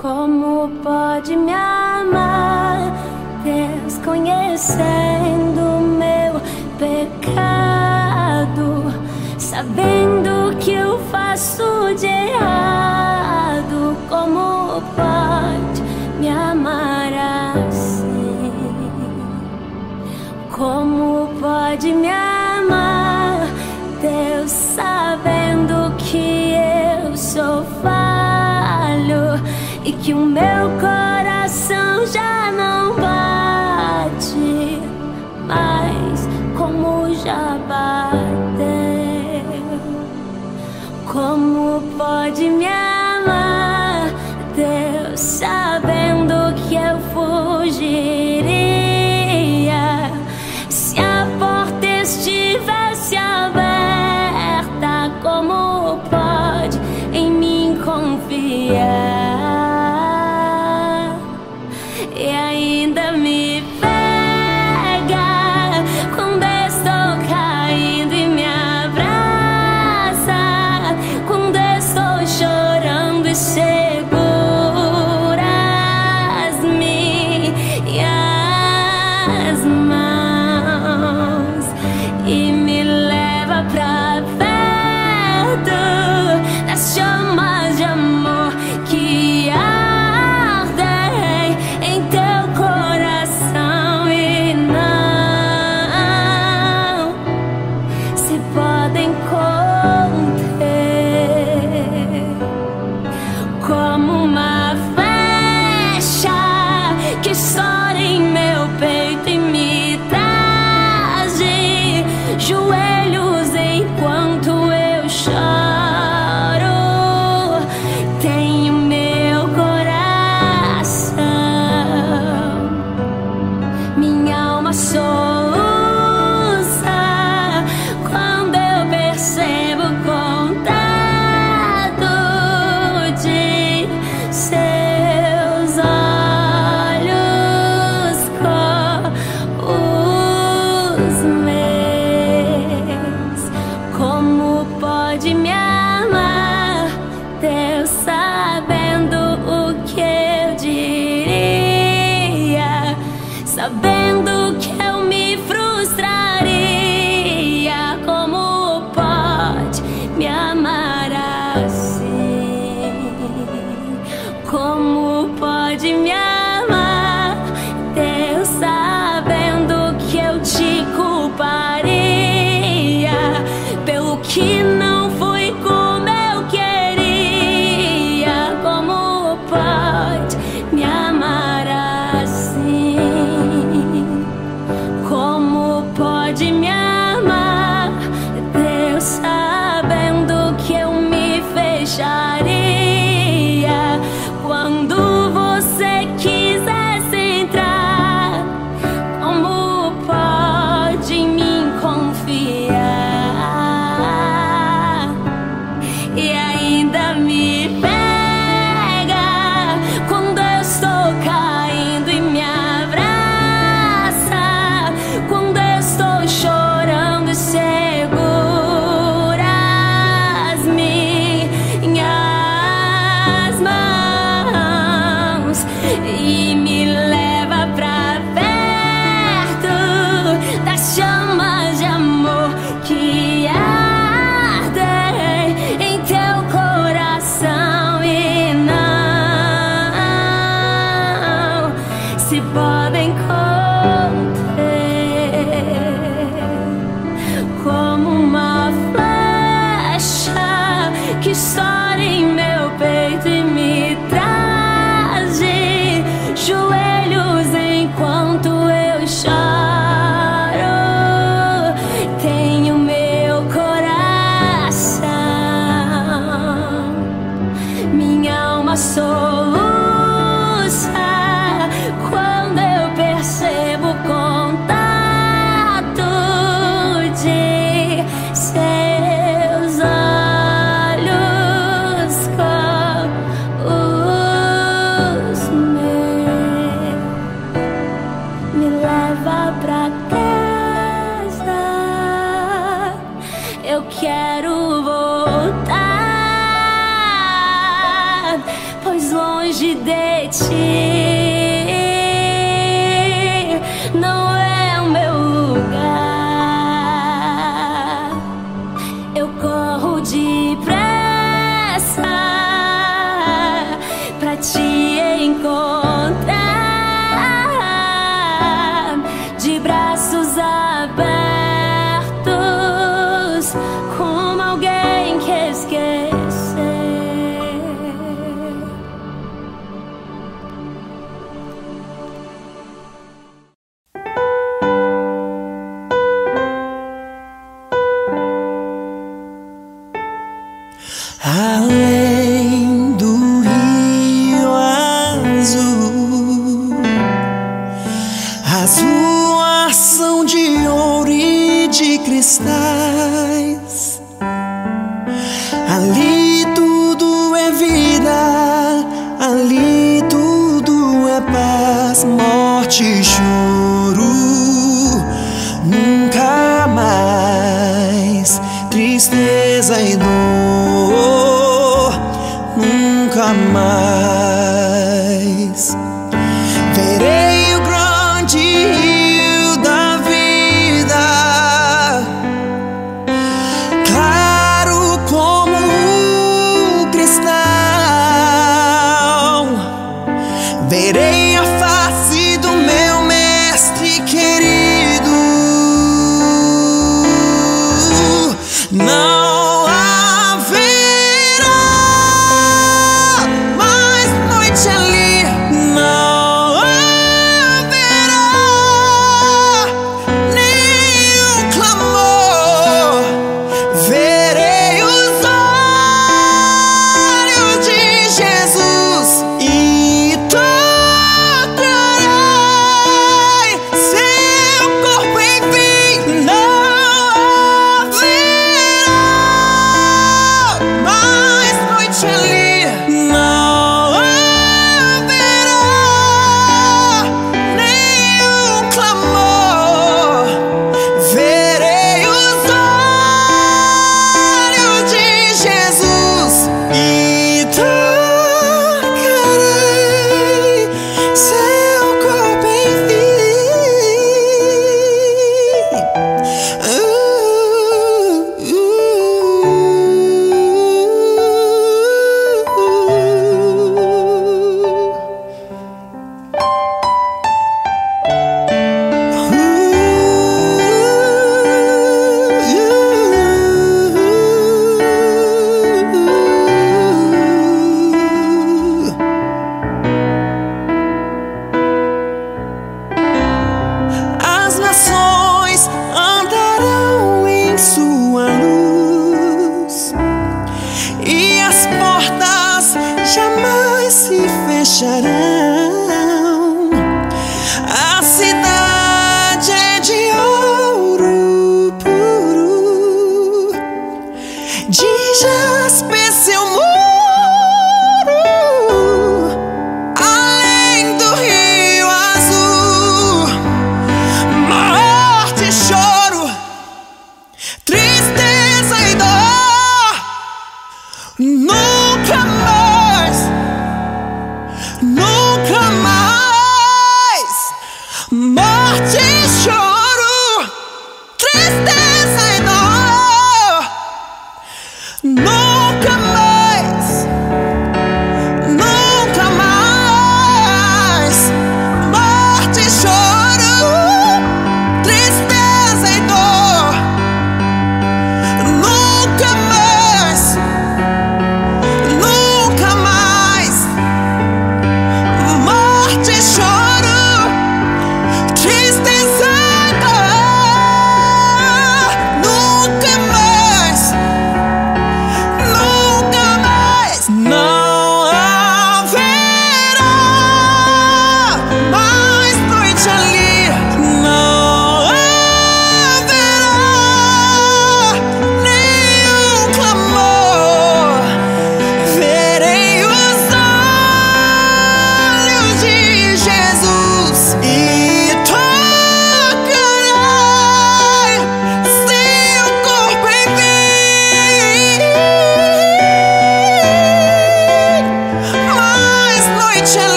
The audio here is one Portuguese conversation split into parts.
Como pode me amar desconhecendo meu pecado, sabendo que eu faço de errado? Como pode me amar assim? Como pode me amar, Deus sabe? Meu coração já não bate mais como já bateu. Como pode me amar, Deus sabe?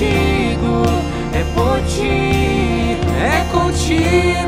Contigo, é por ti, é contigo,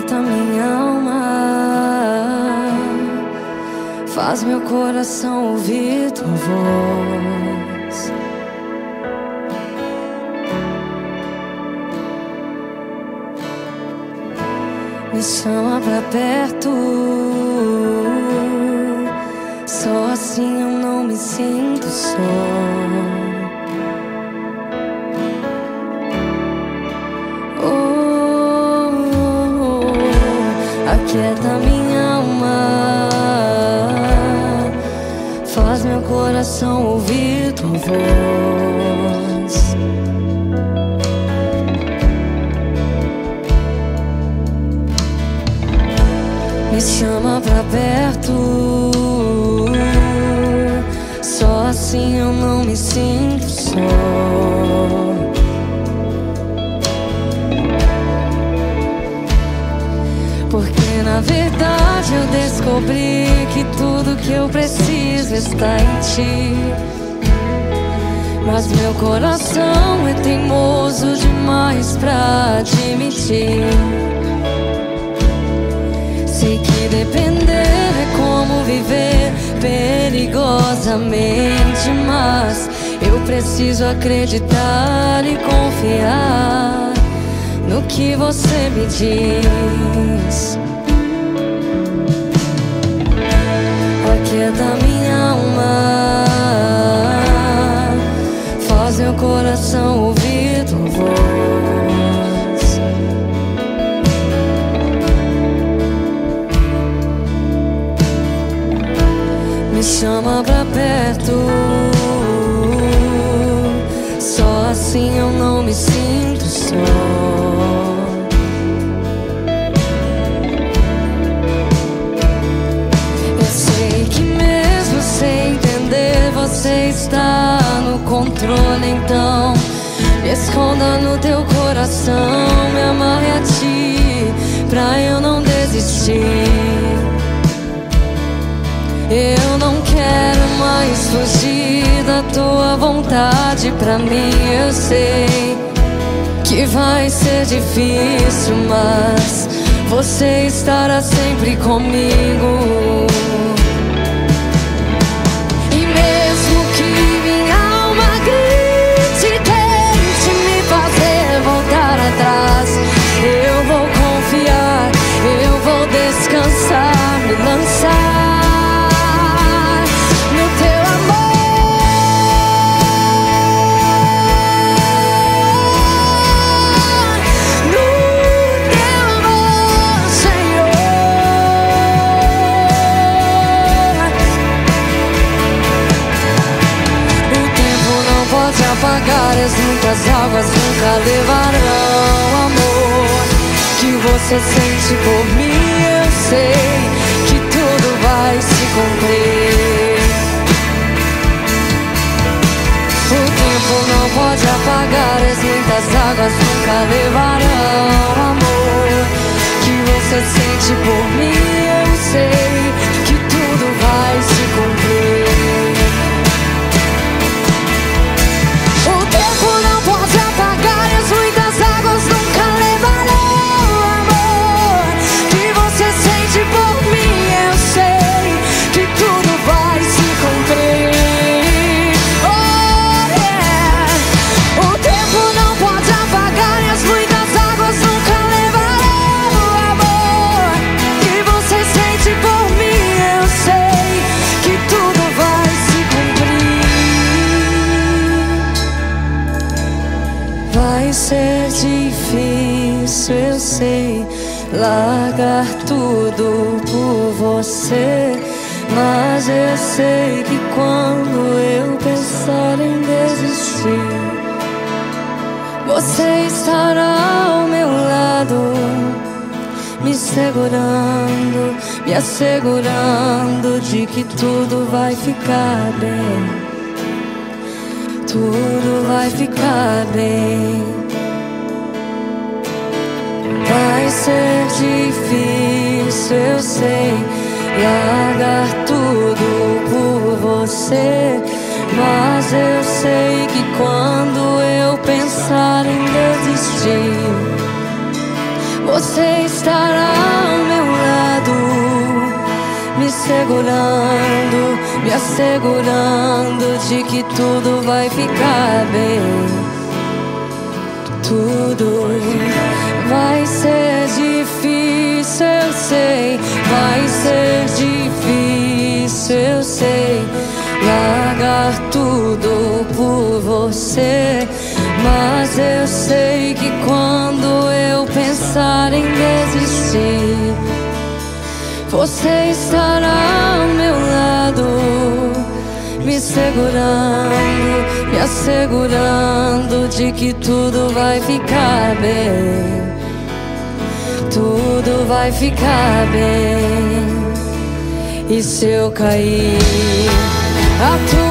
aquieta minha alma, faz meu coração ouvir tua voz. Me chama pra perto, só assim eu não me sinto só. Aquieta minha alma, faz meu coração ouvir tua voz. Me chama pra perto, só assim eu não me sinto verdade eu descobri que tudo que eu preciso está em ti. Mas meu coração é teimoso demais pra admitir. Sei que depender é como viver perigosamente, mas eu preciso acreditar e confiar no que você me diz. Aquieta minha alma, faz meu coração ouvir tua voz. Me chama pra perto, só assim eu não me sinto só. Controle. Então, me esconda no teu coração, me amarre a ti, pra eu não desistir. Eu não quero mais fugir da tua vontade pra mim. Eu sei que vai ser difícil, mas você estará sempre comigo. Pode apagar as muitas águas nunca levarão amor que você sente por mim. Eu sei que tudo vai se cumprir. O tempo não pode apagar as muitas águas nunca levarão amor que você sente por mim. Eu sei que tudo vai se cumprir. Sei que quando eu pensar em desistir, você estará ao meu lado, me segurando, me assegurando de que tudo vai ficar bem tudo vai ficar bem. Vai ser difícil, eu sei, largar tudo por você. Mas eu sei que quando eu pensar em desistir, você estará ao meu lado, me segurando, me assegurando de que tudo vai ficar bem. Tudo vai ser difícil, eu sei, vai ser difícil, eu sei. Largar tudo por você, mas eu sei que quando eu pensar em desistir, você estará ao meu lado, me segurando, me assegurando de que tudo vai ficar bem. Tudo vai ficar bem. E se eu cair, a tua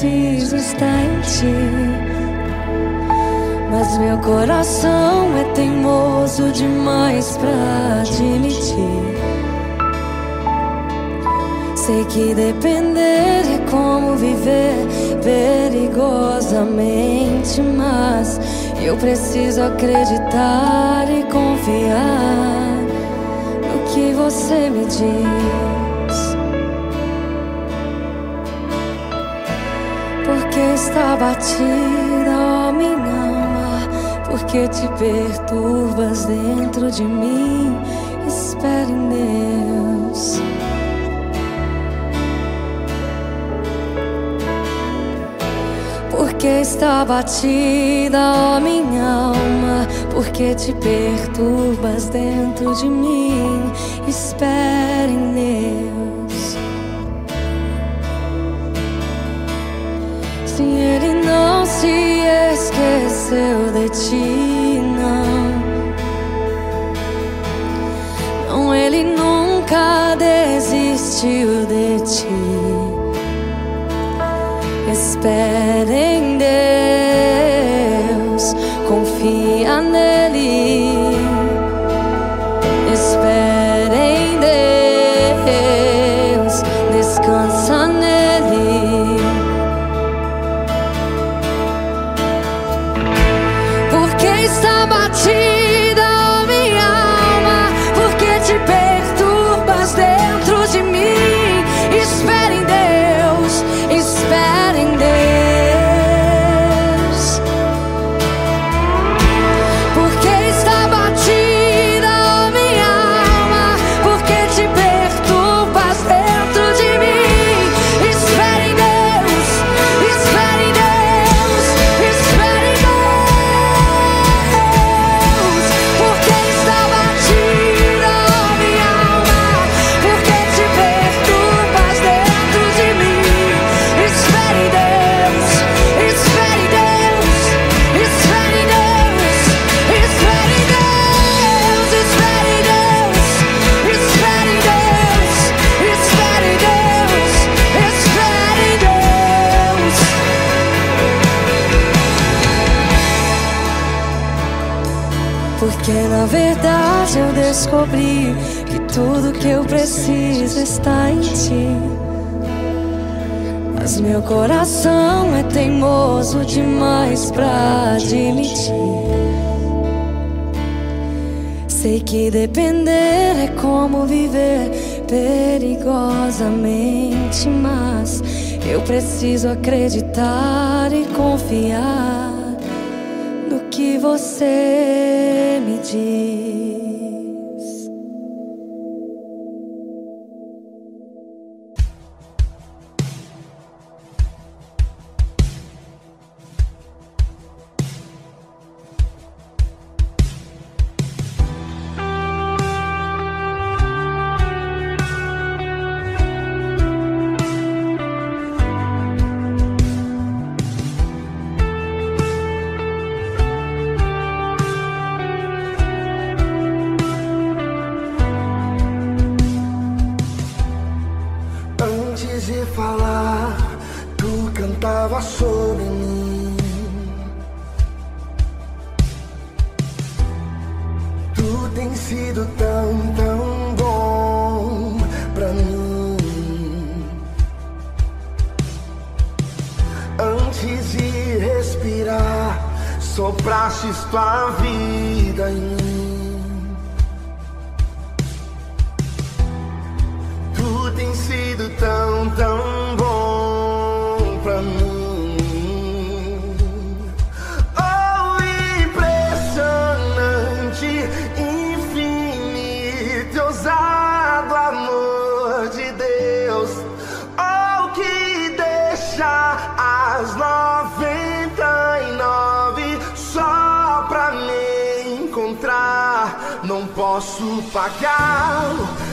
preciso está em ti. Mas meu coração é teimoso demais pra admitir. Sei que depender é como viver perigosamente, mas eu preciso acreditar e confiar no que você me diz. Está batida, ó minha alma, porque te perturbas dentro de mim. Espere em Deus. Porque está batida, ó minha alma, porque te perturbas dentro de mim. Espere em Deus. Esqueceu de ti, não. Não, Ele nunca desistiu de ti. Espere Meu coração é teimoso demais pra admitir. Sei que depender é como viver perigosamente, mas eu preciso acreditar e confiar no que você me diz. Pagal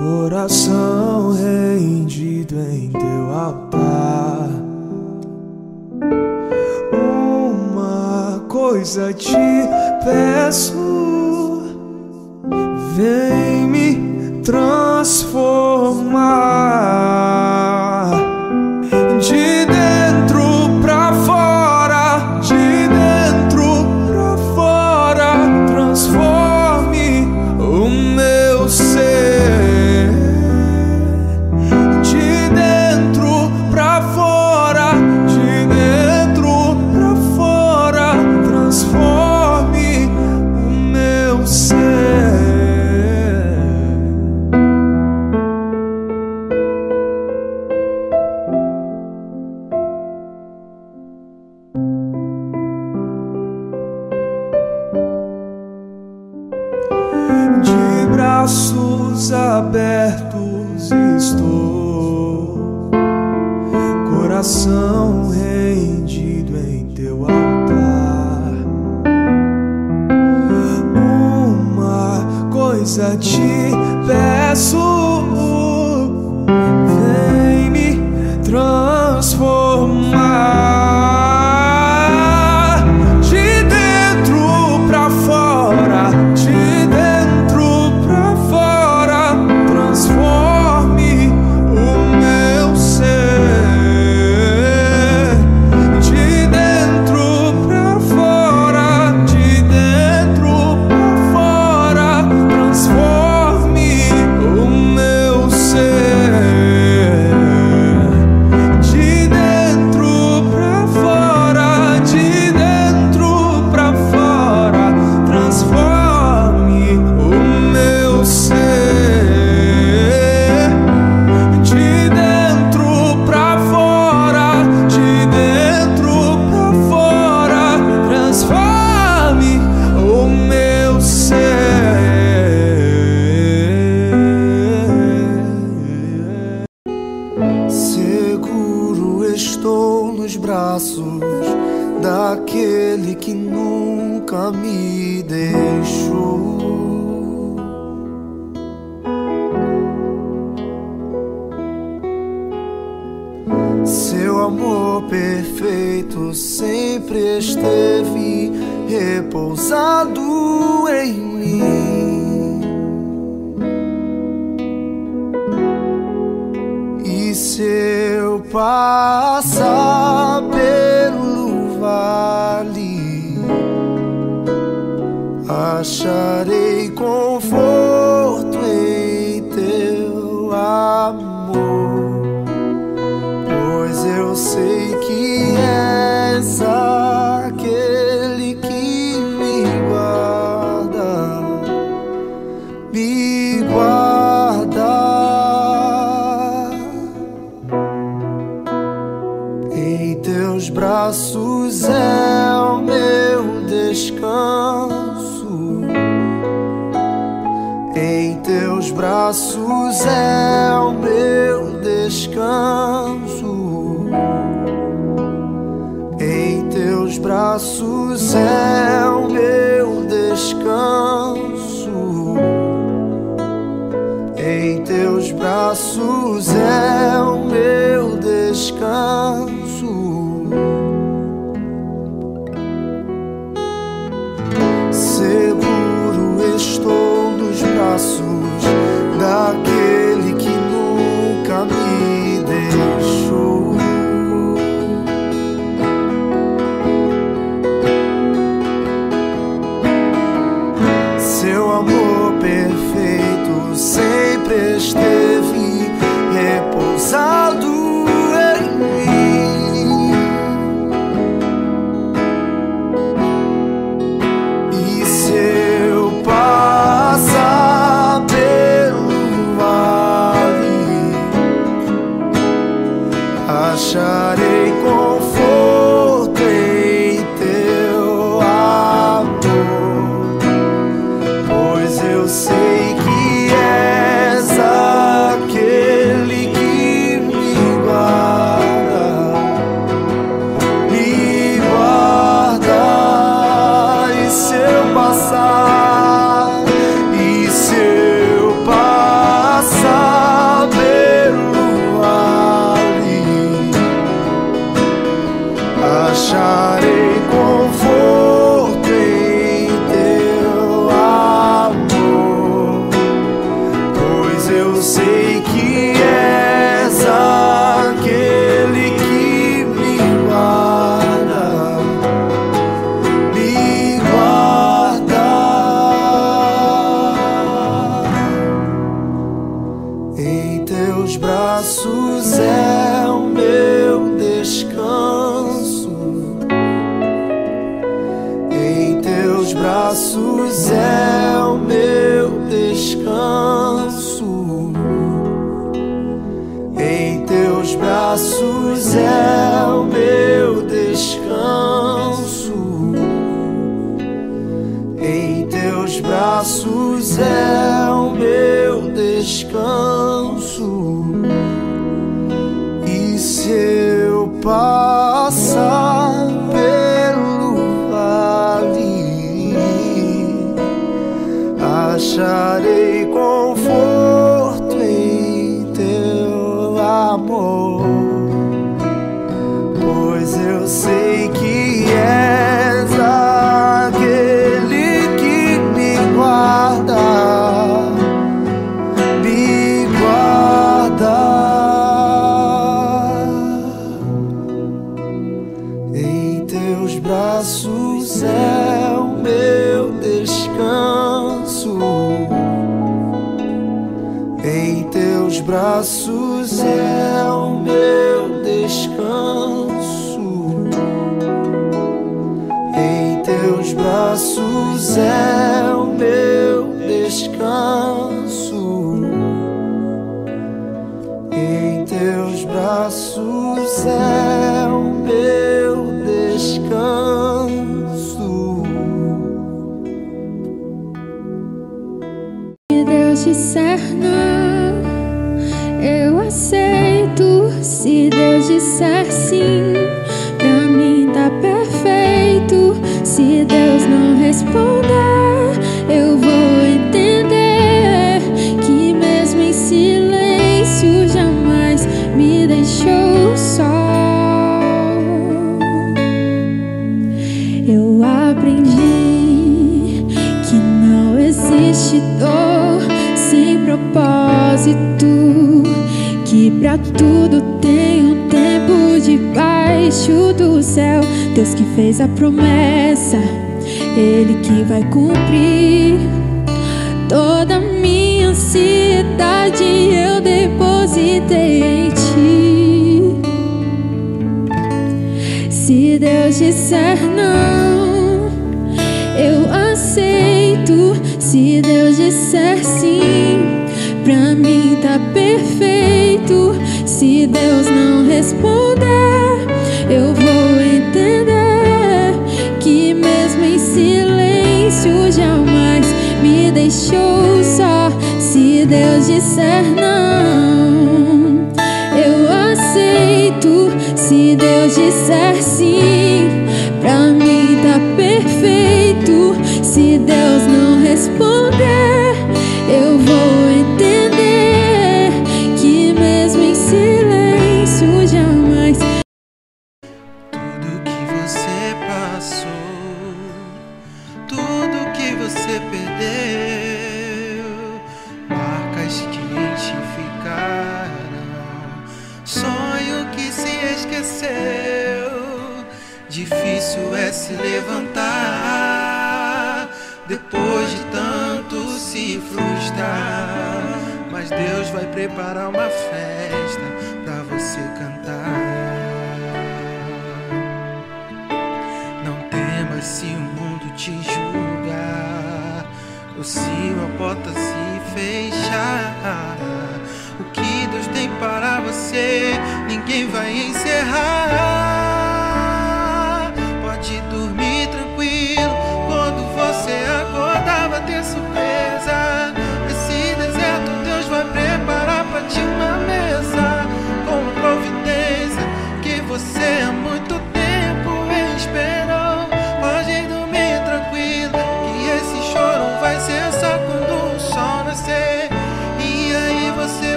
coração rendido em teu altar. Uma coisa te peço, vem me transformar.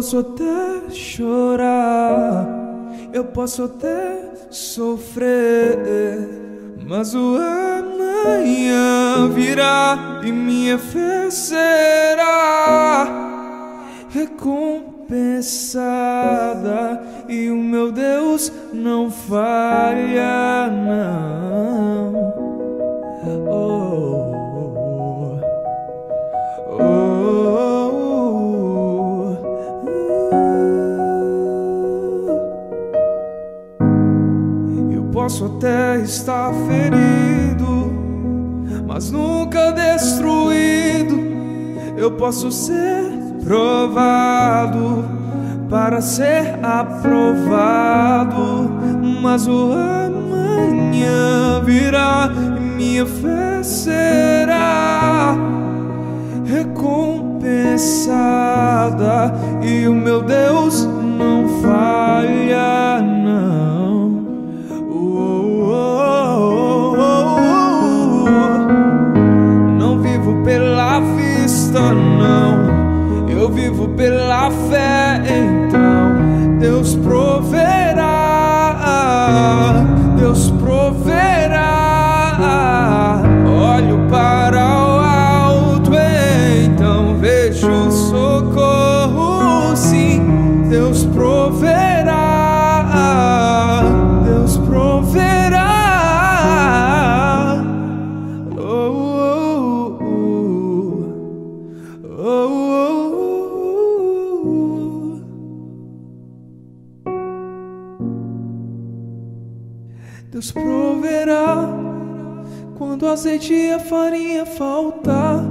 Posso até chorar, eu posso estar ferido, mas nunca destruído. Eu posso ser provado para ser aprovado, mas o amanhã virá e minha fé será recompensada e o meu Deus não falha pela fé. Quando o azeite e a farinha faltar,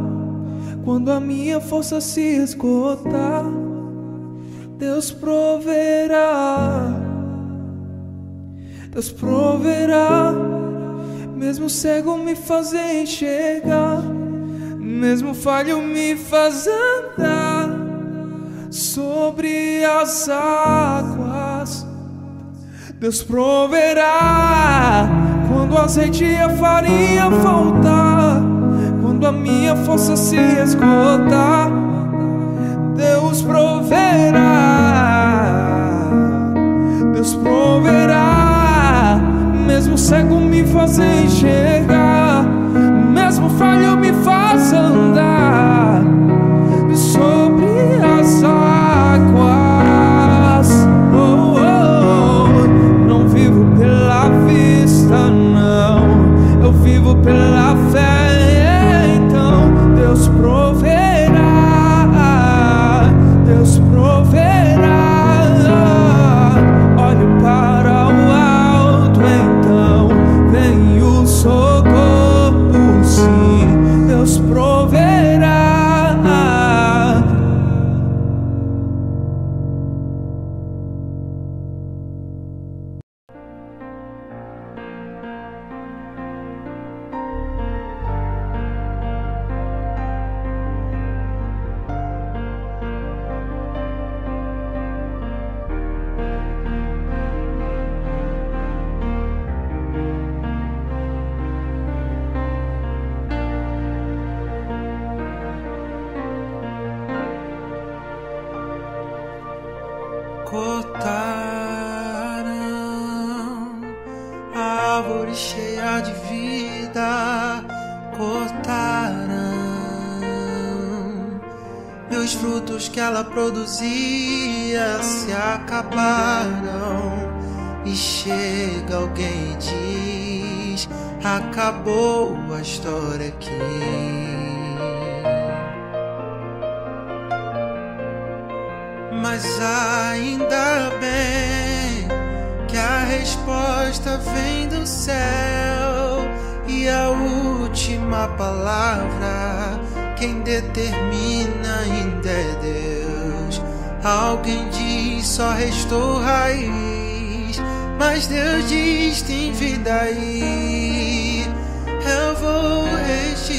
quando a minha força se esgotar. Deus proverá, Deus proverá, mesmo cego me fazer enxergar, mesmo falho me faz andar sobre as águas. Deus proverá quando o azeite e a farinha faltar, quando a minha força se esgotar. Deus proverá, Deus proverá, mesmo cego me fazer enxergar, mesmo falho me faz andar Acabou a história aqui. Mas ainda bem que a resposta vem do céu e a última palavra quem determina ainda é Deus. Alguém diz só restou raiz, mas Deus diz tem vida aí. beautiful is she?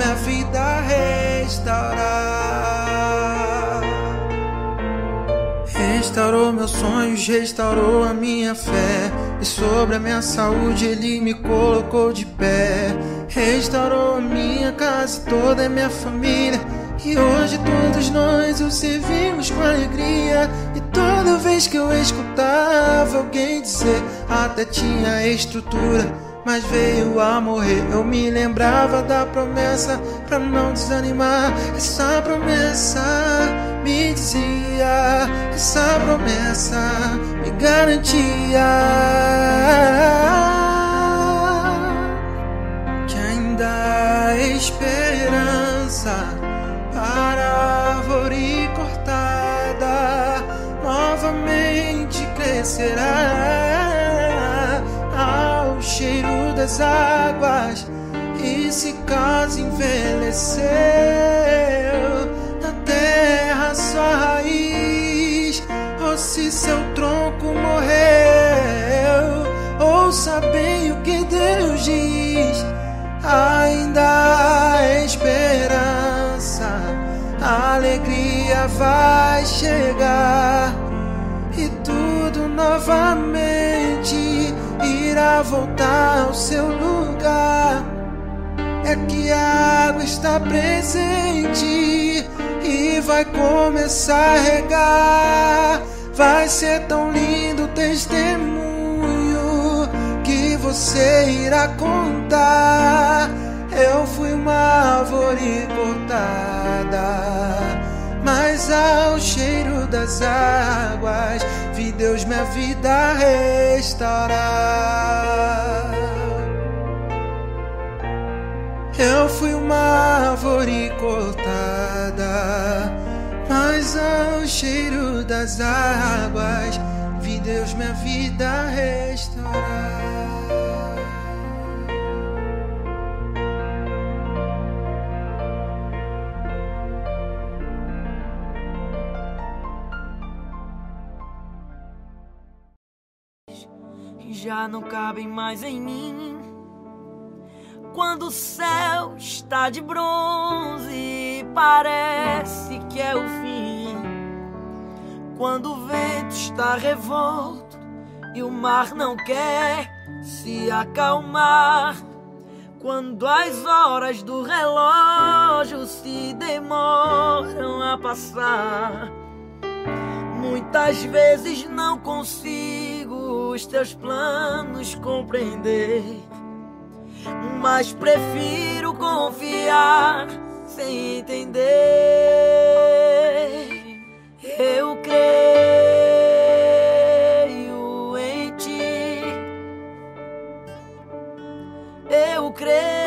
Minha vida restaurar. Restaurou meus sonhos, restaurou a minha fé. E sobre a minha saúde ele me colocou de pé. Restaurou a minha casa, toda a minha família. E hoje todos nós o servimos com alegria. E toda vez que eu escutava alguém dizer, até tinha estrutura mas veio a morrer. Eu me lembrava da promessa pra não desanimar. Essa promessa me dizia, essa promessa me garantia que ainda há esperança para árvore cortada novamente crescerá cheiro das águas e se caso envelheceu. Na terra sua raiz ou se seu tronco morreu. Ouça bem o que Deus diz ainda há esperança. A alegria vai chegar e tudo novamente irá voltar ao seu lugar. É que a água está presente e vai começar a regar. Vai ser tão lindo o testemunho que você irá contar. Eu fui uma árvore cortada mas ao cheiro das águas vi Deus minha vida restaurar. Eu fui uma árvore cortada, mas ao cheiro das águas vi Deus minha vida restaurar. Já não cabem mais em mim. Quando o céu está de bronze, parece que é o fim. Quando o vento está revolto e o mar não quer se acalmar. Quando as horas do relógio se demoram a passar. Muitas vezes não consigo os teus planos compreender, mas prefiro confiar sem entender. Eu creio em ti, eu creio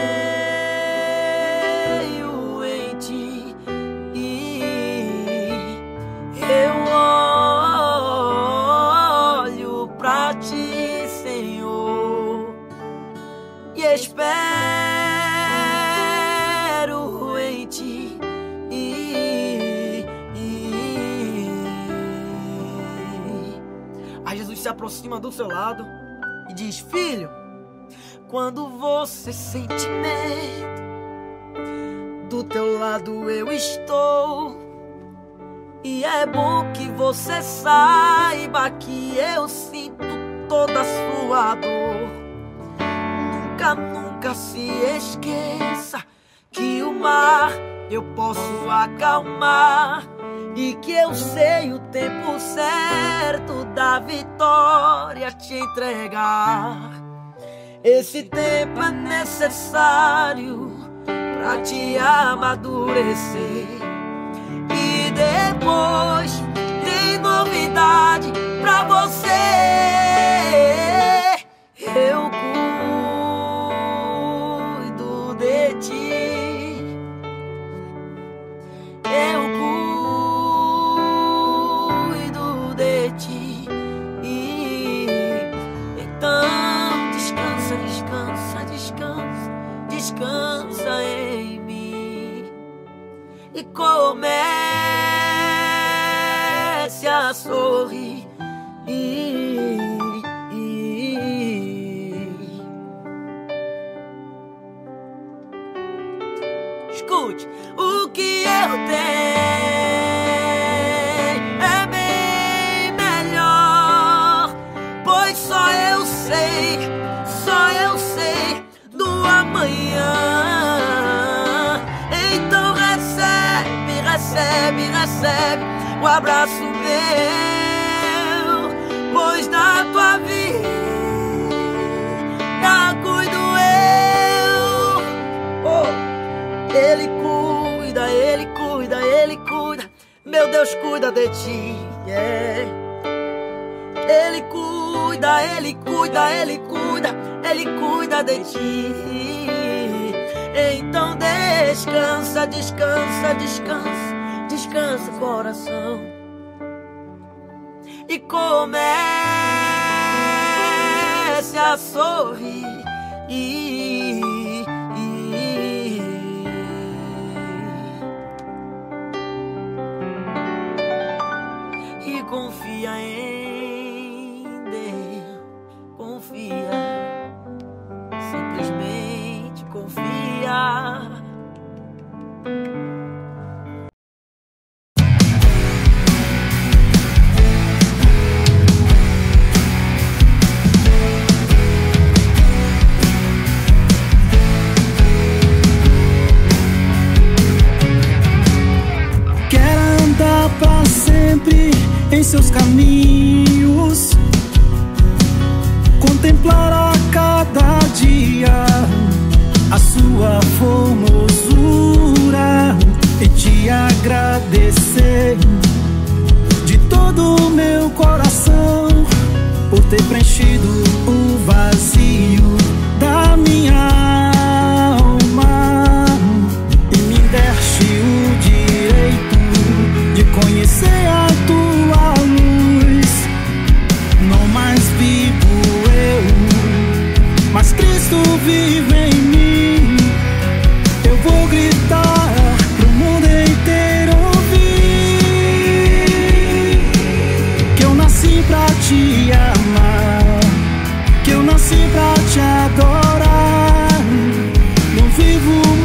do seu lado e diz: Filho, quando você sente medo, do teu lado eu estou. E é bom que você saiba que eu sinto toda a sua dor. Nunca, nunca se esqueça que o mar eu posso acalmar. E que eu sei o tempo certo da vitória te entregar. Esse tempo é necessário pra te amadurecer. E depois tem novidade pra você. O abraço meu, pois na tua vida cuido eu. Oh. Ele cuida, ele cuida, ele cuida. Meu Deus cuida de ti. é. Ele cuida, ele cuida, ele cuida, ele cuida de ti. Então descansa, descansa, descansa, descansa coração. E comece a sorrir. E confia em Deus, confia, simplesmente confia. Seus caminhos, contemplar a cada dia a sua formosura e te agradecer de todo o meu coração por ter preenchido o vazio vivo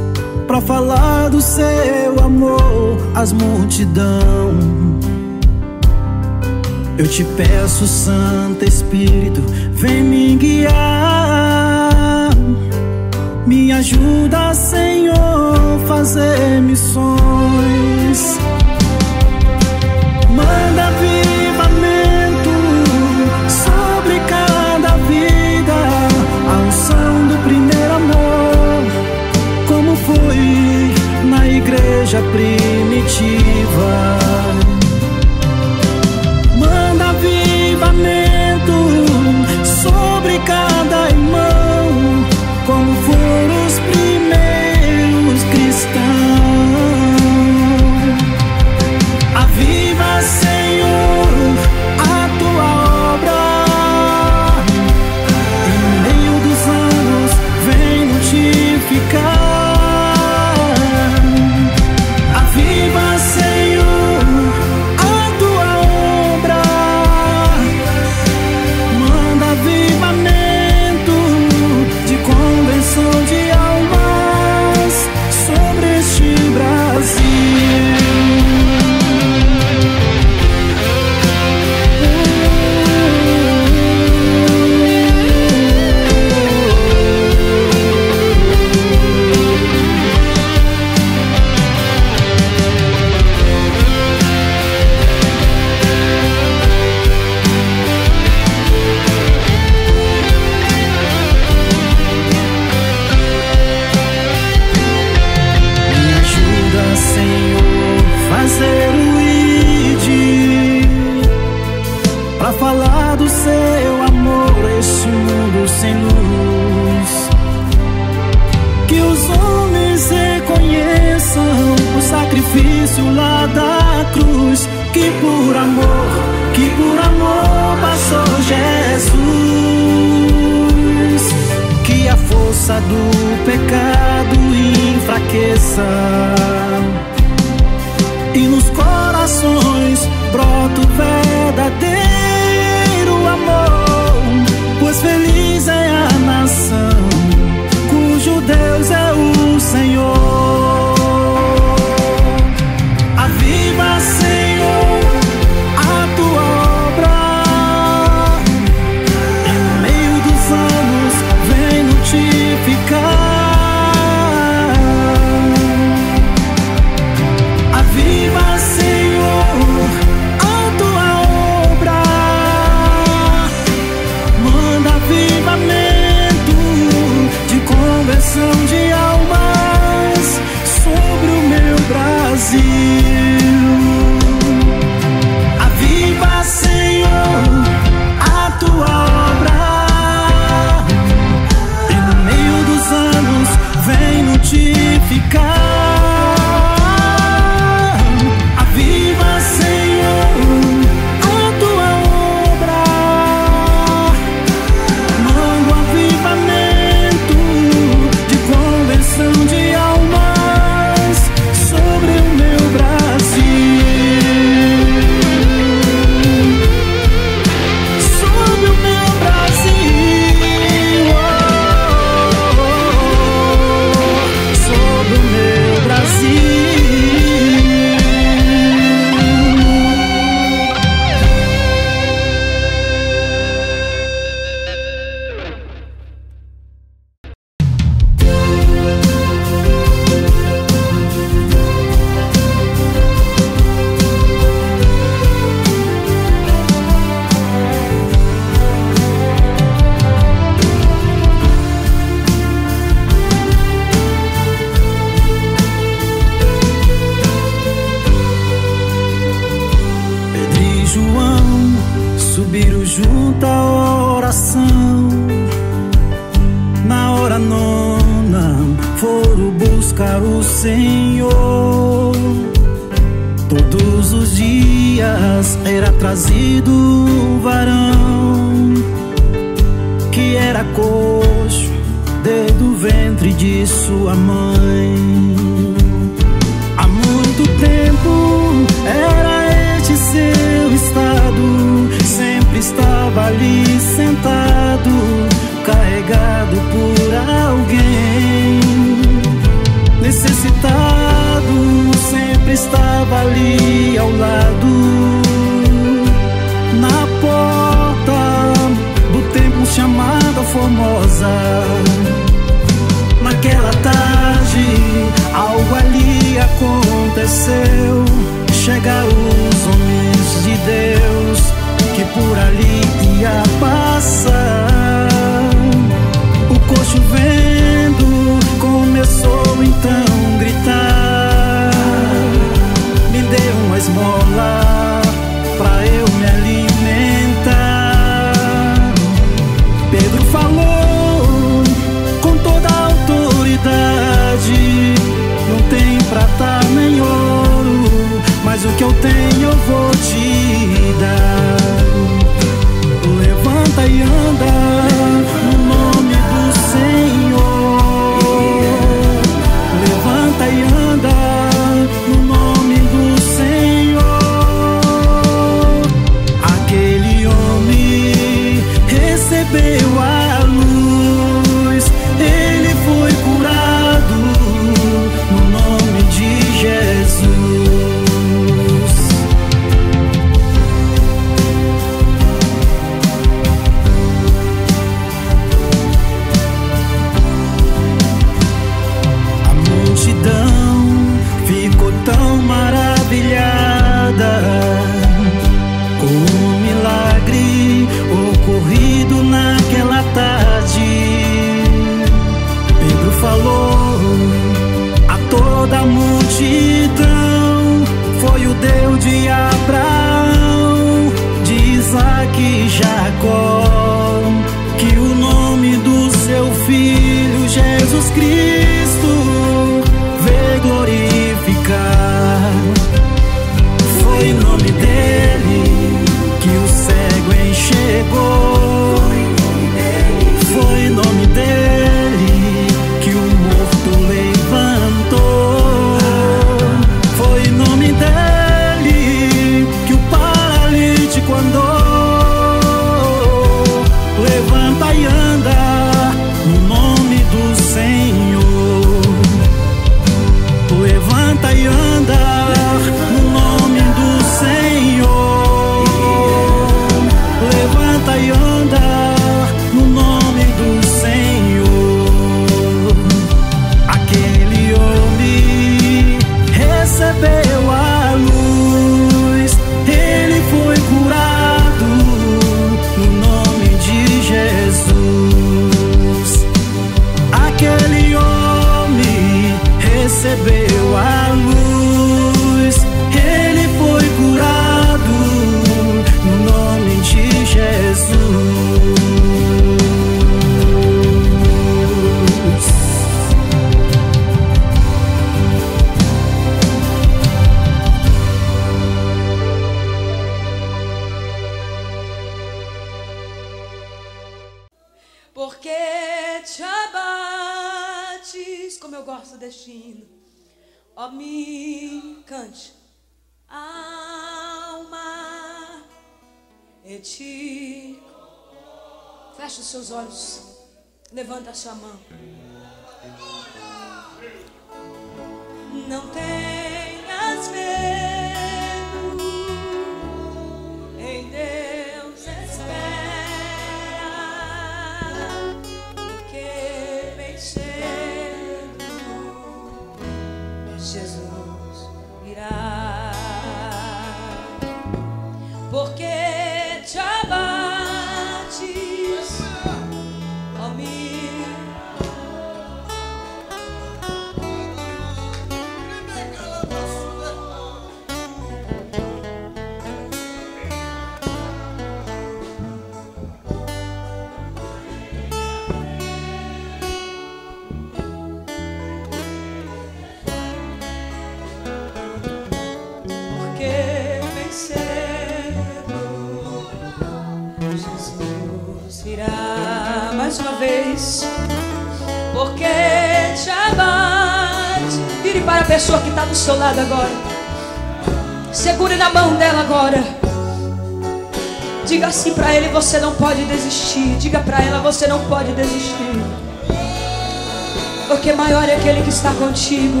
contigo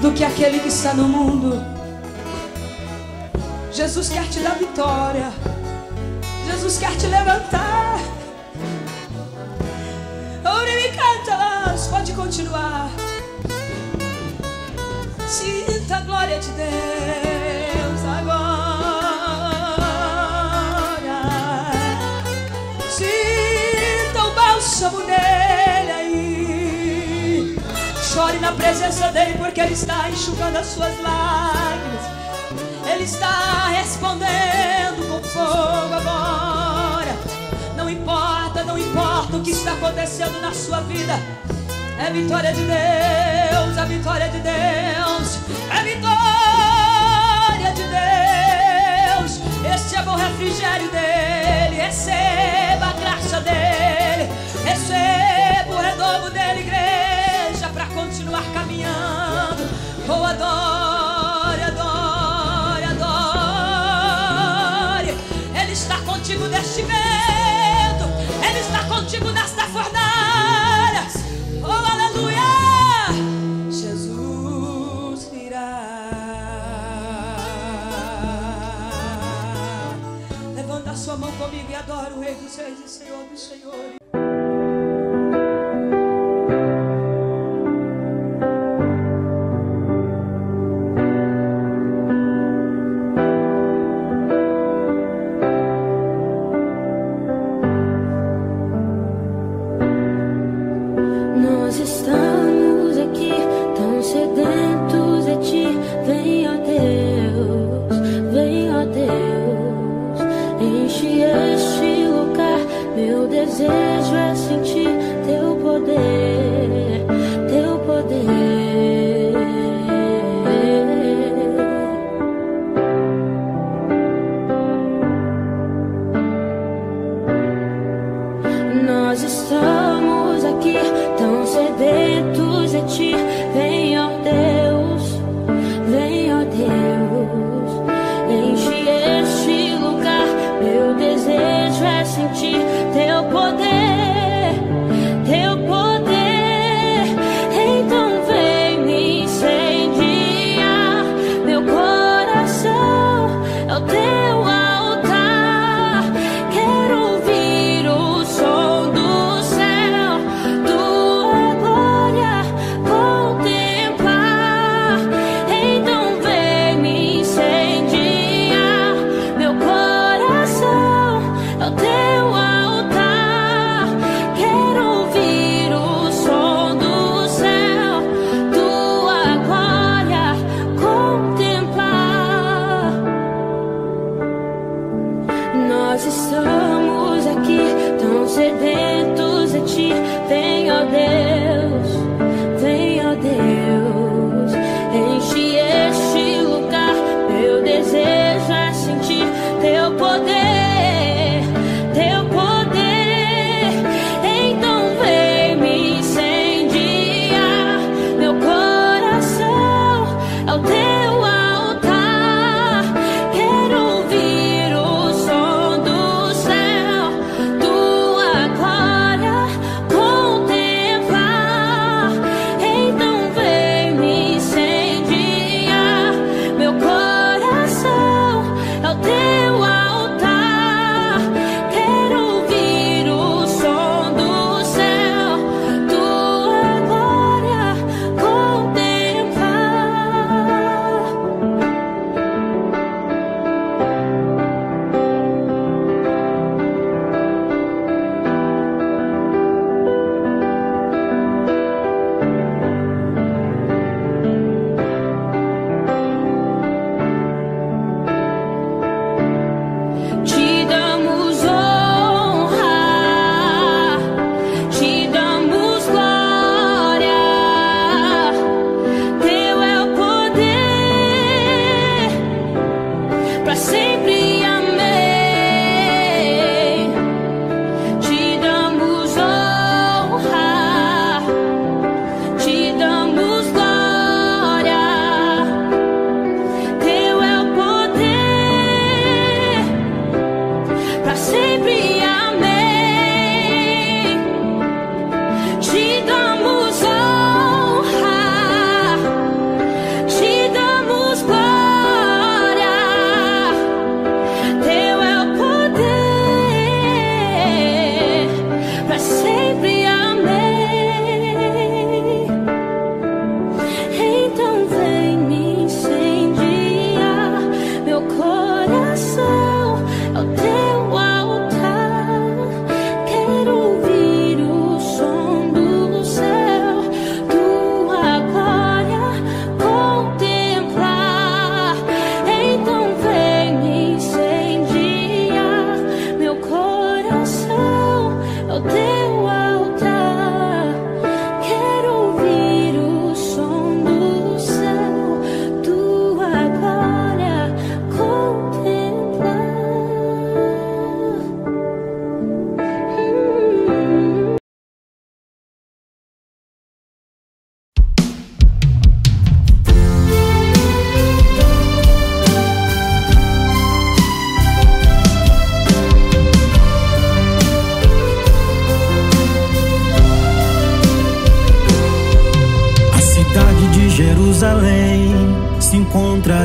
do que aquele que está no mundo. Jesus quer te dar vitória. Jesus quer te levantar. presença dele, porque ele está enxugando as suas lágrimas. Ele está respondendo com fogo agora. Não importa, não importa o que está acontecendo na sua vida. É vitória de Deus, é vitória de Deus, é vitória de Deus. Este é o refrigério dele. Receba a graça dele, receba o renovo dele, igreja continuar caminhando. Oh, adore, adore, adore. Ele está contigo neste vento, Ele está contigo nesta fornalha.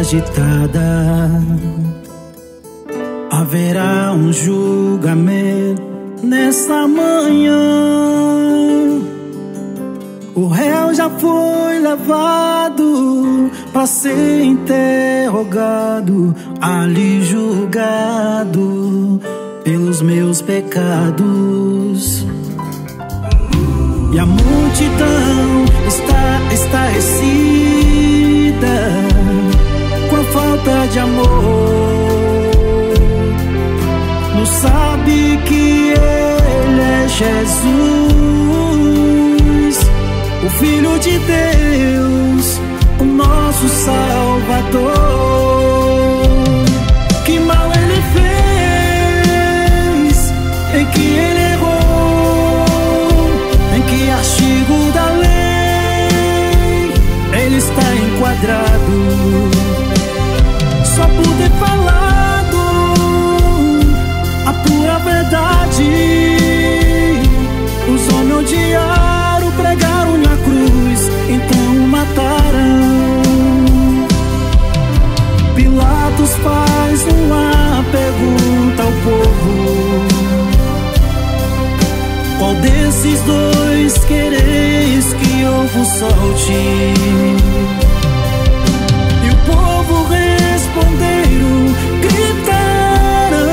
agitada. Haverá um julgamento nessa manhã. O réu já foi levado para ser interrogado, ali julgado pelos meus pecados. E a multidão está estarrecida falta de amor. Não sabe que Ele é Jesus, o Filho de Deus, o nosso Salvador. esses dois quereres que eu vos solte. E o povo respondeu, gritaram: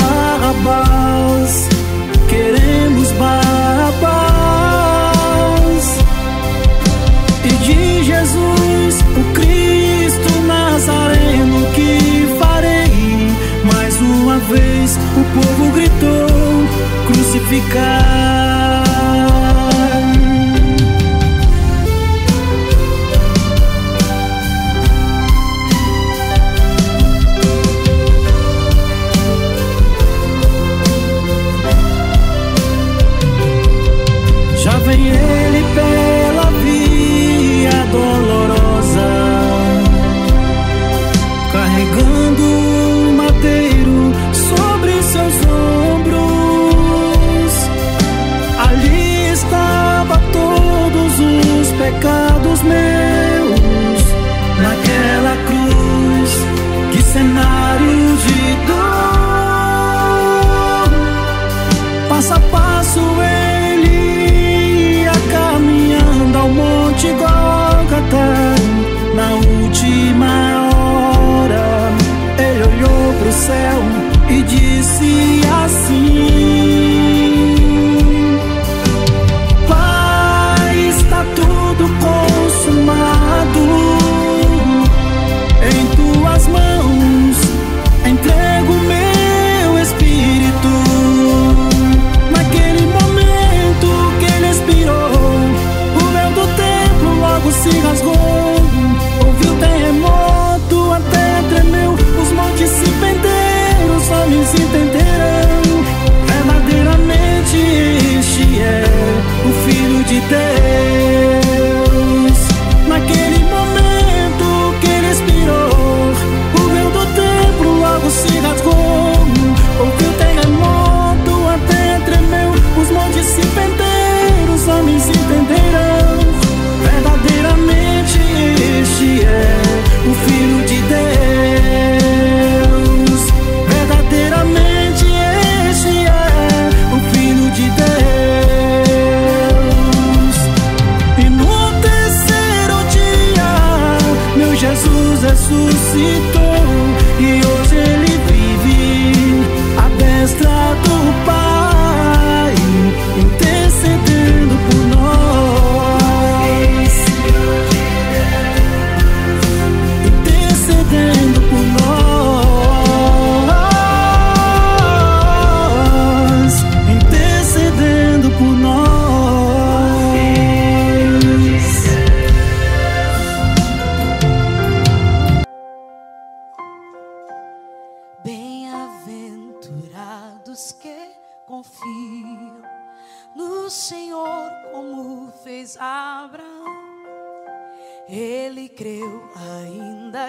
Barrabás, queremos Barrabás. E de Jesus, o Cristo Nazareno, que farei? Mais uma vez o povo gritou. ficar.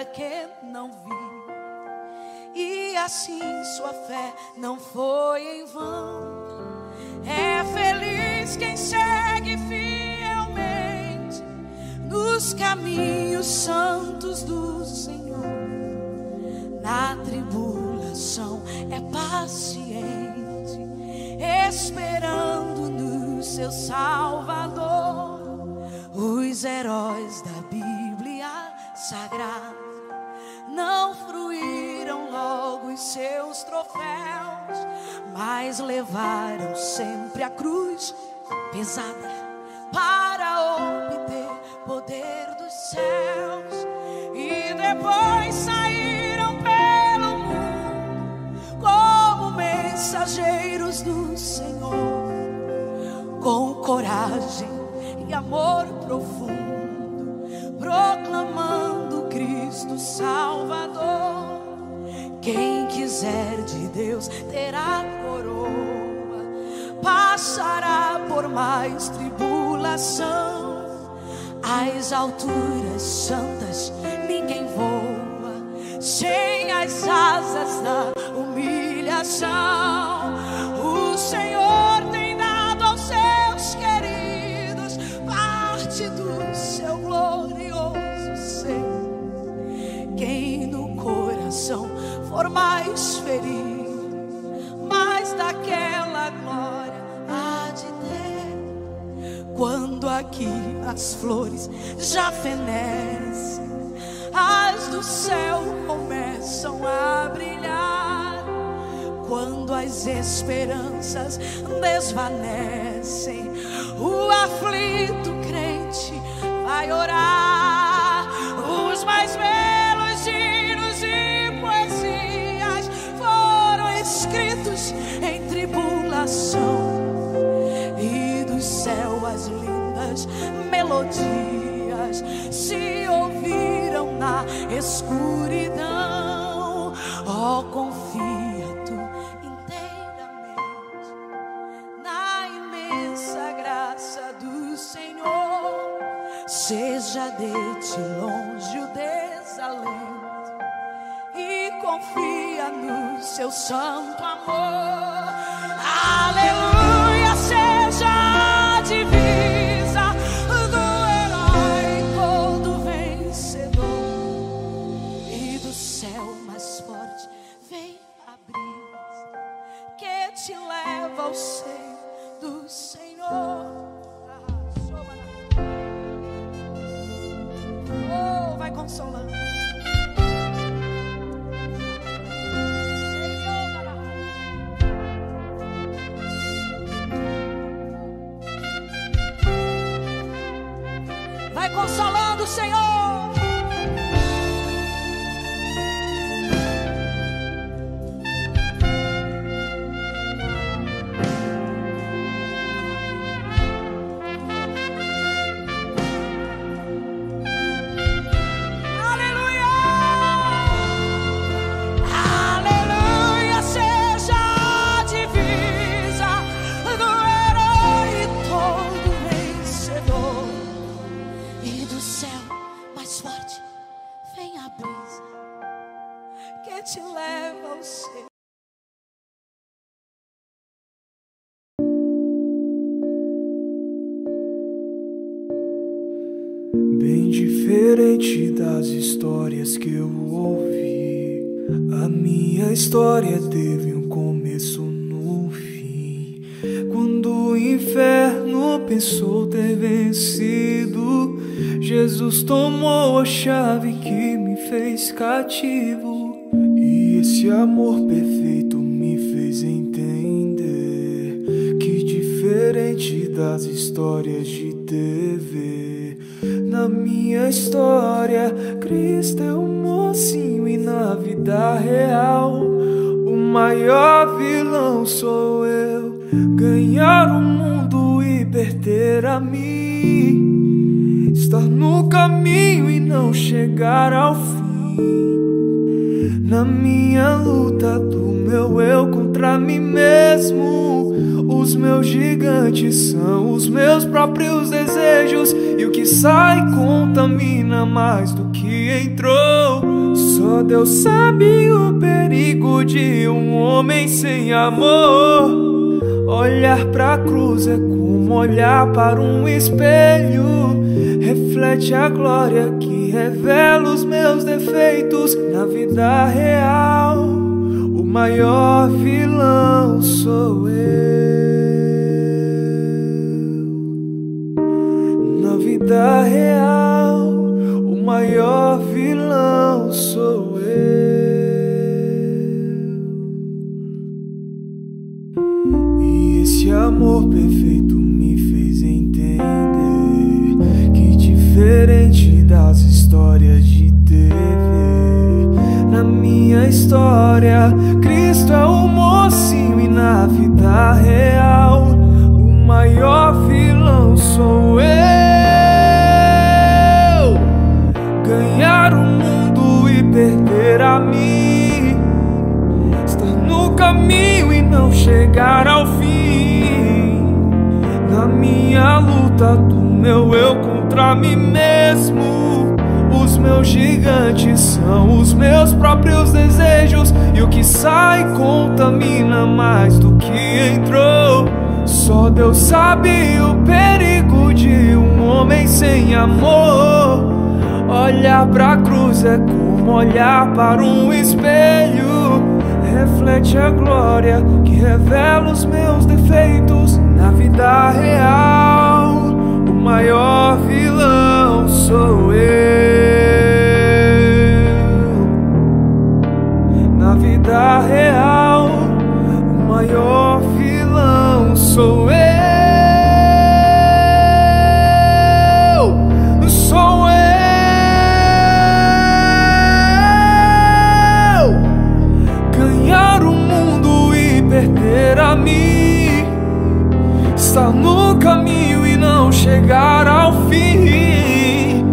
que não vi. E assim sua fé não foi em vão. É feliz quem segue fielmente nos caminhos santos do Senhor. Na tribulação é paciente, esperando no seu Salvador. Os heróis da Bíblia Sagrada não fruíram logo os seus troféus, mas levaram sempre a cruz pesada para obter poder dos céus. E depois saíram pelo mundo como mensageiros do Senhor, com coragem e amor profundo, proclamando Cristo Salvador. Quem quiser de Deus terá coroa, passará por mais tribulação. Às alturas santas ninguém voa, sem as asas da humilhação. For mais ferido, mais daquela glória há de ter. Quando aqui as flores já fenecem, as do céu começam a brilhar. Quando as esperanças desvanecem, o aflito crente vai orar. Os mais belos hinos tribulação e do céu as lindas melodias se ouviram na escuridão. Oh, confia tu inteiramente na imensa graça do Senhor. Seja de ti longe o desalento e confia no seu santo amor. Aleluia, seja a divisa do herói todo vencedor e do céu mais forte vem a brisa que te leva ao seio do Senhor. Oh, vai consolando. Consolando, Senhor. Que eu ouvi. A minha história teve um começo no fim. Quando o inferno pensou ter vencido, Jesus tomou a chave que me fez cativo. E esse amor perfeito me fez entender que diferente das histórias de TV, na minha história, Cristo é o mocinho e na vida real, o maior vilão sou eu. Ganhar o mundo e perder a mim, estar no caminho e não chegar ao fim. Na minha luta do meu eu contra mim mesmo, os meus gigantes são os meus próprios desejos. E o que sai contamina mais do que entrou. Só Deus sabe o perigo de um homem sem amor. Olhar pra cruz é como olhar para um espelho. Reflete a glória que revela os meus defeitos na vida real. O maior vilão sou eu. vida real, o maior vilão sou eu. E esse amor perfeito me fez entender que diferente das histórias de TV, na minha história, Cristo é o mocinho e na vida real. Não chegar ao fim. Na minha luta do meu eu contra mim mesmo. Os meus gigantes são os meus próprios desejos. E o que sai contamina mais do que entrou. Só Deus sabe o perigo de um homem sem amor. Olhar pra cruz é como olhar para um espelho. Reflete a glória que revela os meus defeitos na vida real. O maior vilão sou eu. Na vida real, o maior vilão sou eu. Estar no caminho e não chegar ao fim.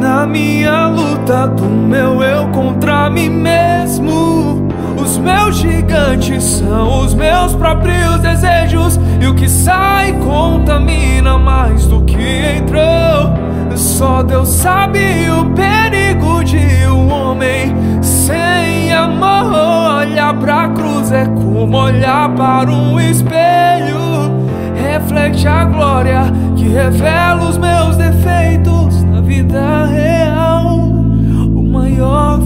Na minha luta do meu eu contra mim mesmo. Os meus gigantes são os meus próprios desejos. E o que sai contamina mais do que entrou. Só Deus sabe o perigo de um homem sem amor. Olhar pra cruz é como olhar para um espelho. Reflete a glória que revela os meus defeitos na vida real. O maior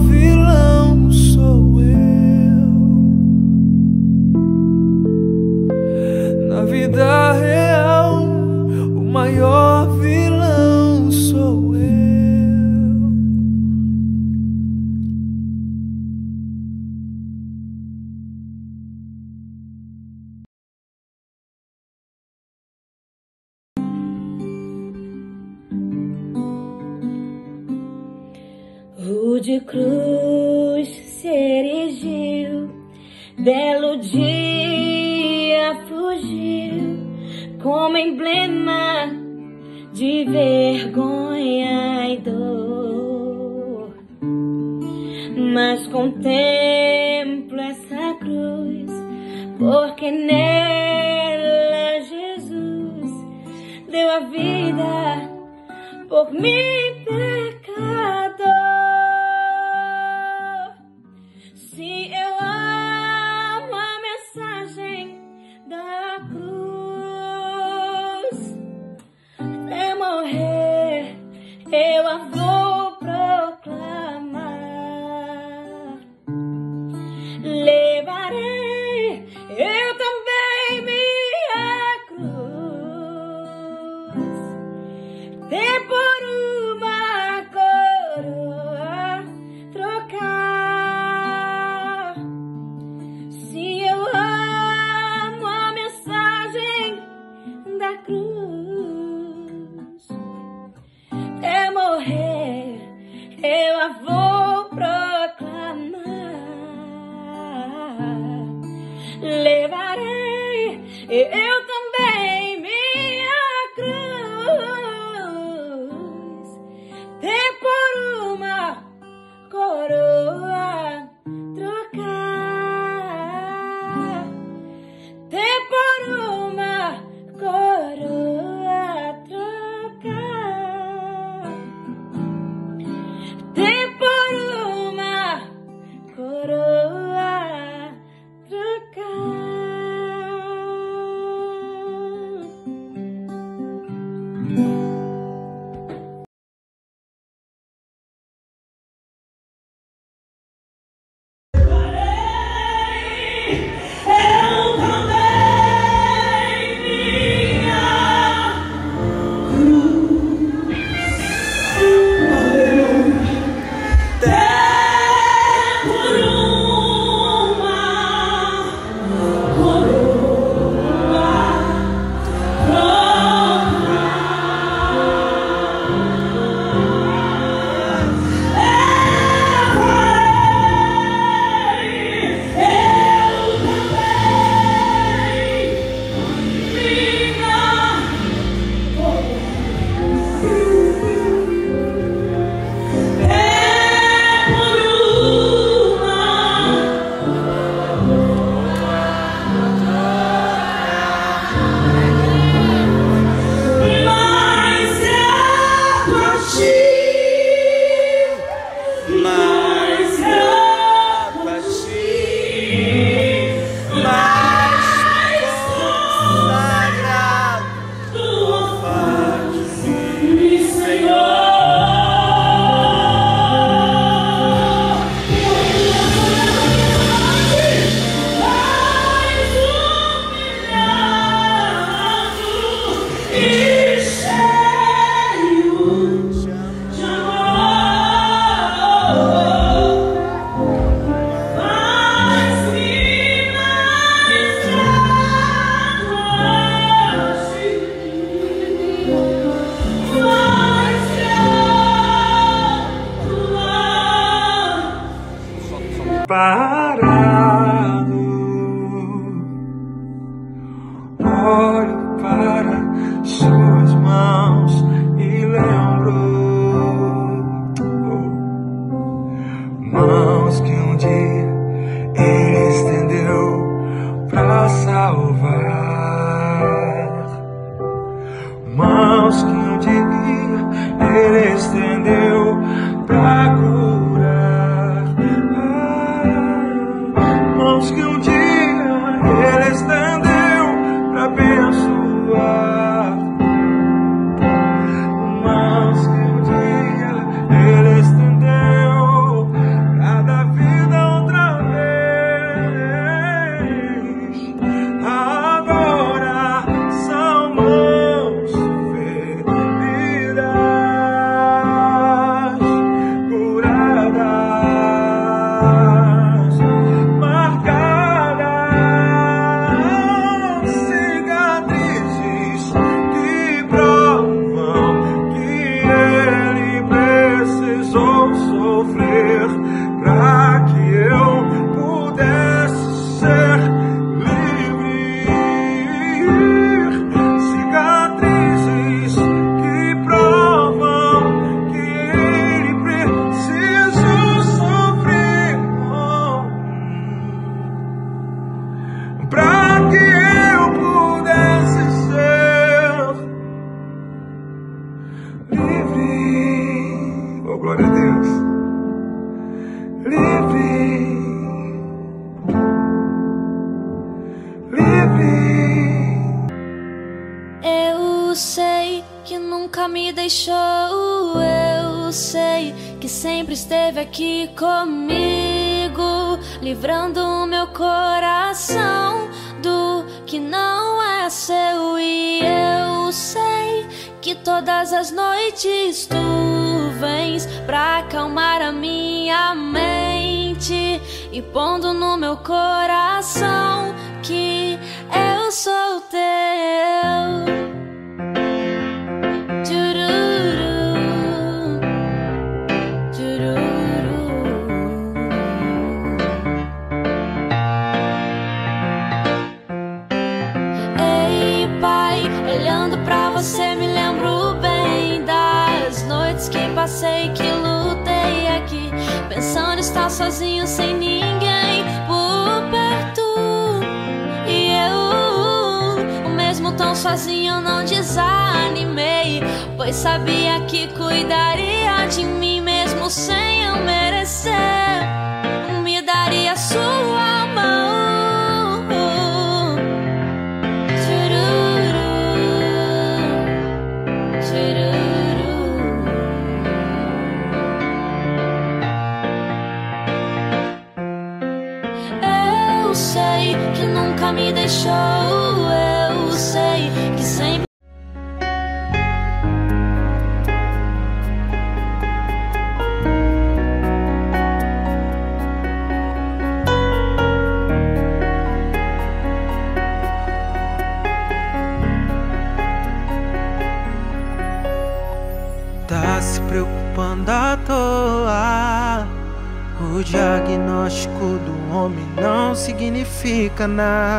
goodbye. na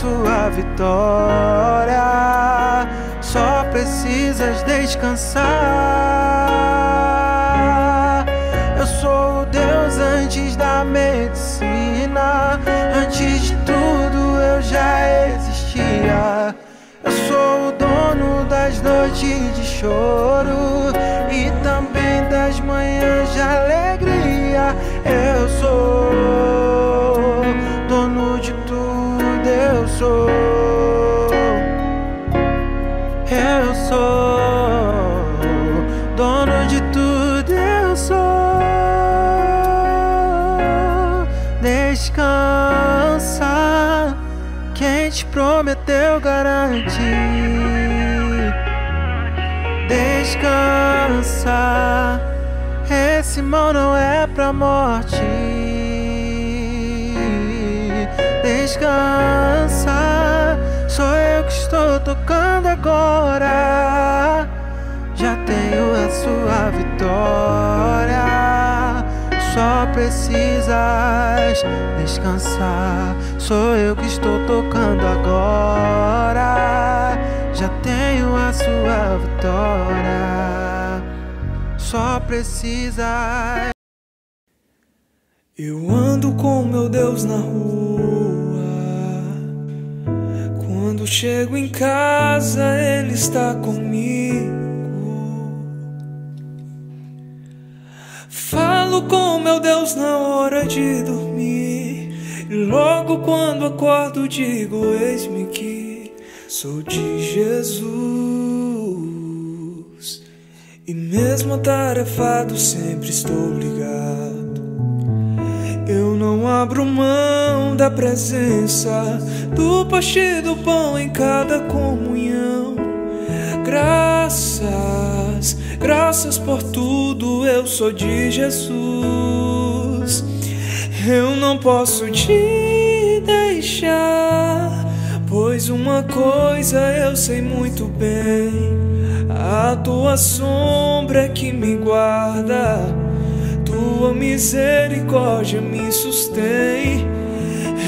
sua vitória, só precisas descansar. Morte. Descansa, sou eu que estou tocando agora. Já tenho a sua vitória. Só precisas descansar. Sou eu que estou tocando agora. Já tenho a sua vitória. Só precisas. Eu ando com meu Deus na rua. Quando chego em casa, Ele está comigo. Falo com meu Deus na hora de dormir. E logo quando acordo, digo: Eis-me que sou de Jesus. E mesmo atarefado, sempre estou ligado. Não abro mão da presença do partir do pão em cada comunhão. Graças, graças por tudo, eu sou de Jesus. Eu não posso te deixar, pois uma coisa eu sei muito bem: a tua sombra é que me guarda tua misericórdia me sustém.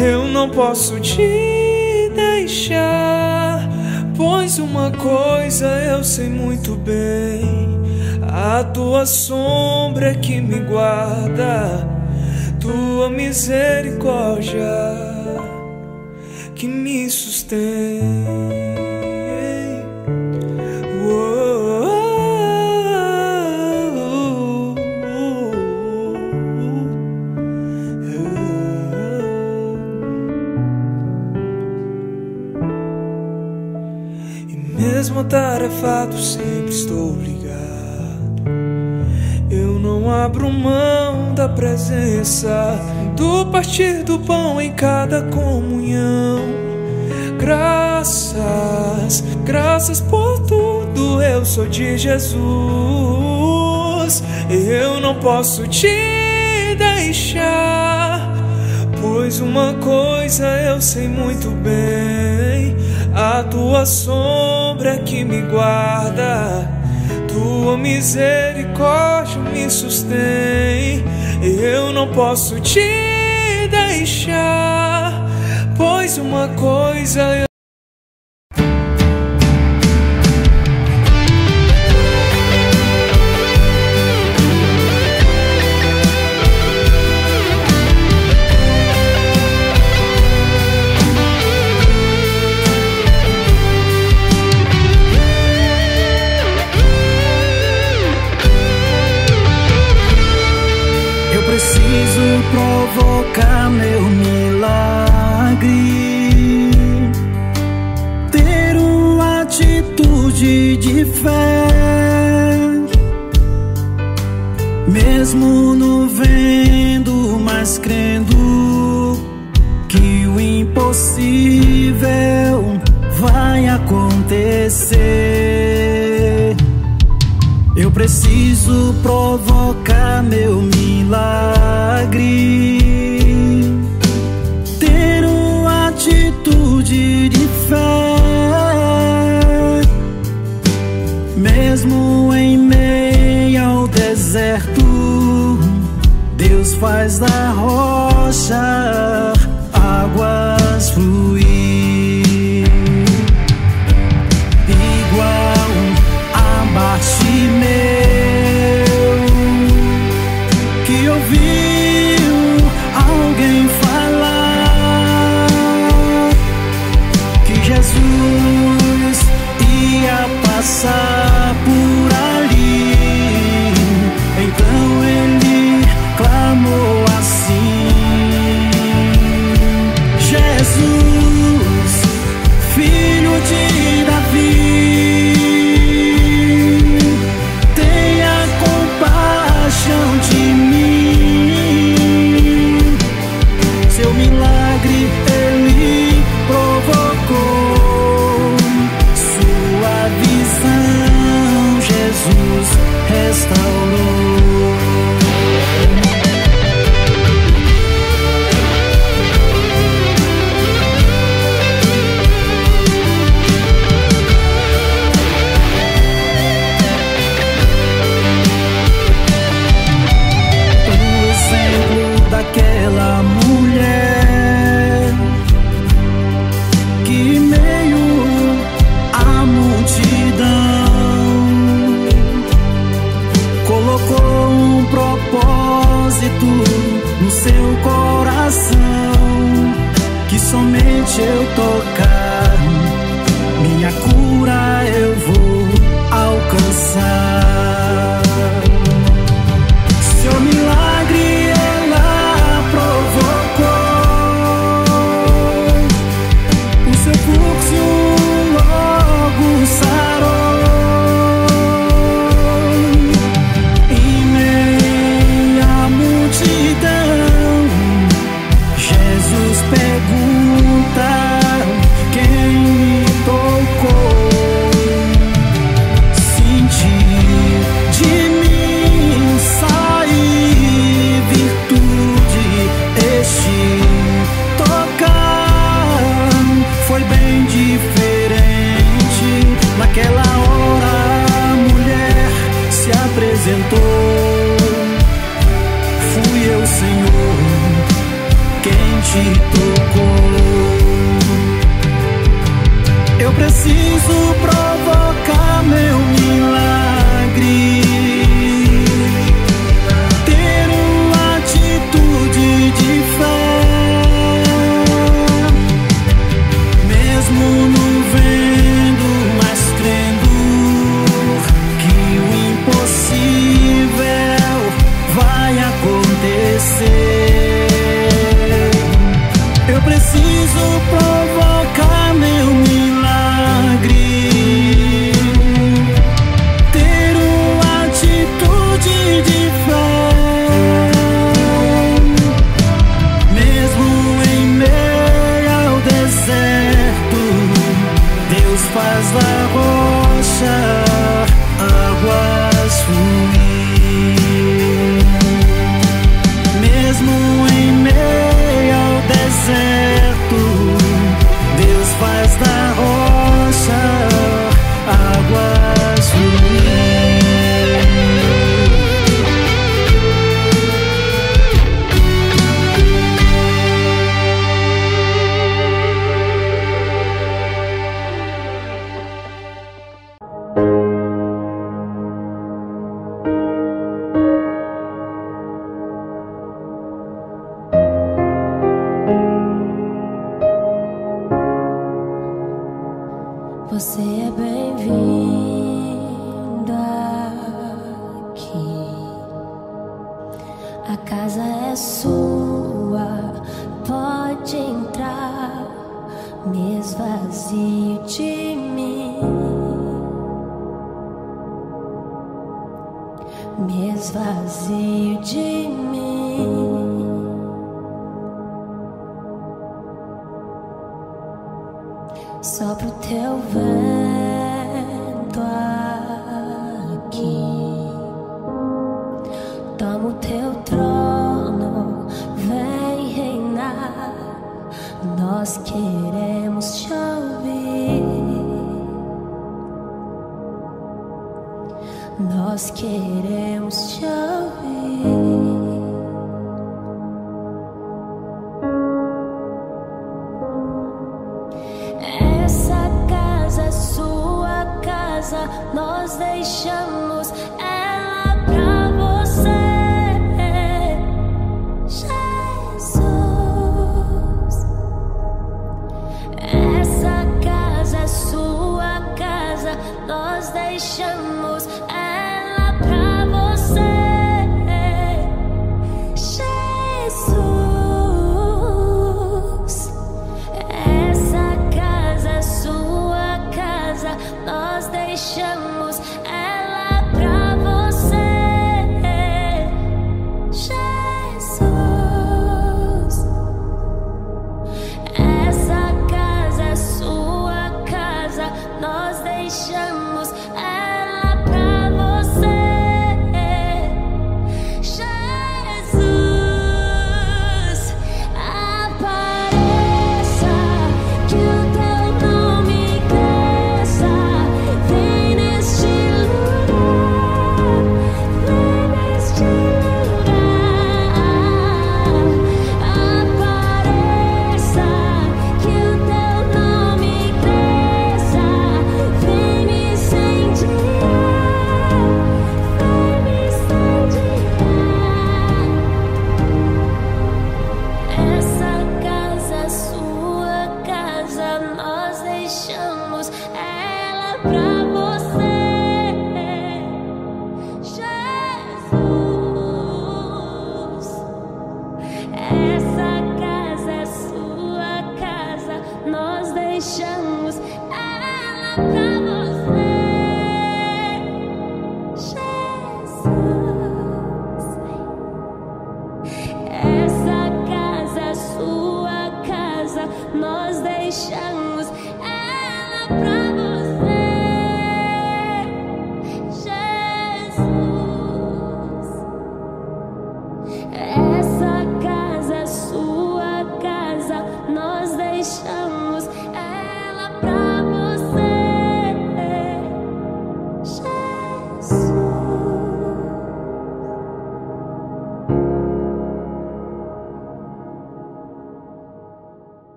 Eu não posso te deixar, pois uma coisa eu sei muito bem: a tua sombra que me guarda, tua misericórdia que me sustém. Mesmo atarefado, sempre estou ligado. Eu não abro mão da presença, do partir do pão em cada comunhão. Graças, graças por tudo, eu sou de Jesus. Eu não posso te deixar, pois uma coisa eu sei muito bem. A tua sombra é que me guarda, tua misericórdia me sustém. Eu não posso te deixar, pois uma coisa eu